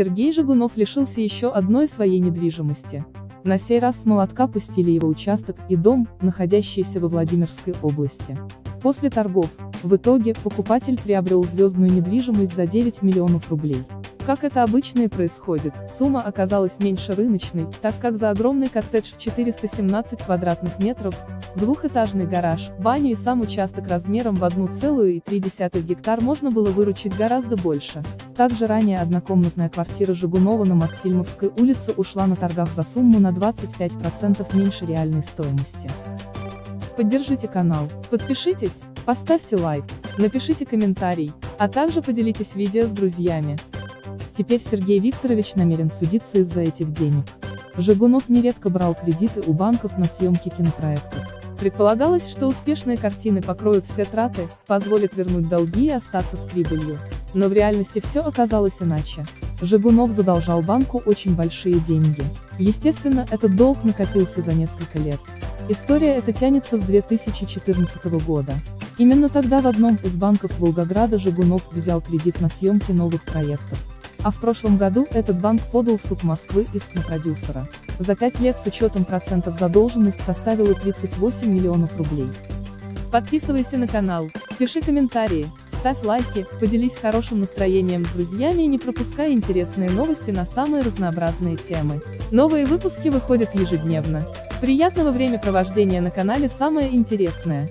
Сергей Жигунов лишился еще одной своей недвижимости. На сей раз с молотка пустили его участок и дом, находящийся во Владимирской области. После торгов, в итоге, покупатель приобрел звездную недвижимость за 9 миллионов рублей. Как это обычно и происходит, сумма оказалась меньше рыночной, так как за огромный коттедж в 417 квадратных метров, двухэтажный гараж, баню и сам участок размером в 1,3 гектар можно было выручить гораздо больше. Также ранее однокомнатная квартира Жигунова на Мосфильмовской улице ушла на торгах за сумму на 25% меньше реальной стоимости. Поддержите канал, подпишитесь, поставьте лайк, напишите комментарий, а также поделитесь видео с друзьями. Теперь Сергей Викторович намерен судиться из-за этих денег. Жигунов нередко брал кредиты у банков на съемки кинопроектов. Предполагалось, что успешные картины покроют все траты, позволят вернуть долги и остаться с прибылью. Но в реальности все оказалось иначе. Жигунов задолжал банку очень большие деньги. Естественно, этот долг накопился за несколько лет. История эта тянется с 2014 года. Именно тогда в одном из банков Волгограда Жигунов взял кредит на съемки новых проектов. А в прошлом году этот банк подал в суд Москвы иск на продюсера. За пять лет с учетом процентов задолженность составила 38 миллионов рублей. Подписывайся на канал, пиши комментарии, ставь лайки, поделись хорошим настроением с друзьями и не пропускай интересные новости на самые разнообразные темы. Новые выпуски выходят ежедневно. Приятного времяпровождения на канале «Самое интересное».